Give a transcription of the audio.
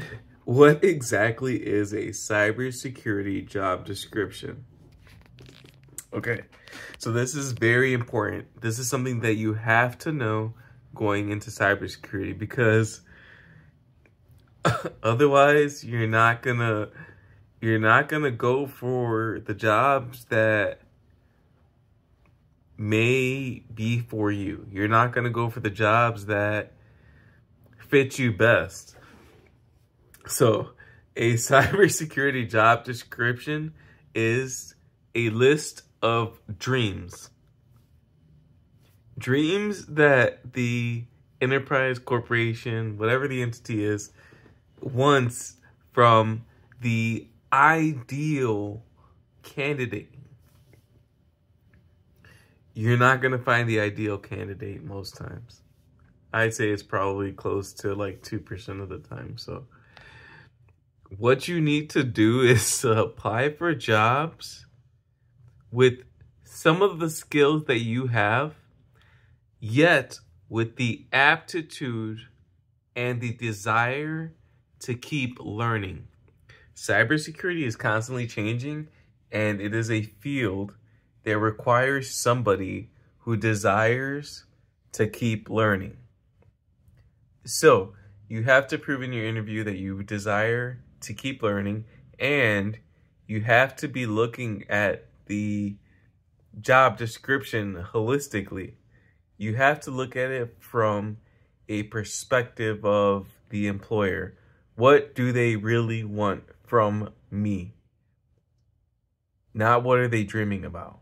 what exactly is a cybersecurity job description? Okay, so this is very important. This is something that you have to know going into cybersecurity because otherwise you're not gonna you're not gonna go for the jobs that may be for you. You're not gonna go for the jobs that fit you best. So, a cybersecurity job description is a list of dreams. Dreams that the enterprise corporation, whatever the entity is, wants from the ideal candidate. You're not going to find the ideal candidate most times. I'd say it's probably close to like 2% of the time. So, what you need to do is apply for jobs with some of the skills that you have, yet with the aptitude and the desire to keep learning. Cybersecurity is constantly changing, and it is a field that requires somebody who desires to keep learning. So, you have to prove in your interview that you desire to keep learning and you have to be looking at the job description holistically. You have to look at it from a perspective of the employer. What do they really want from me? Not what are they dreaming about?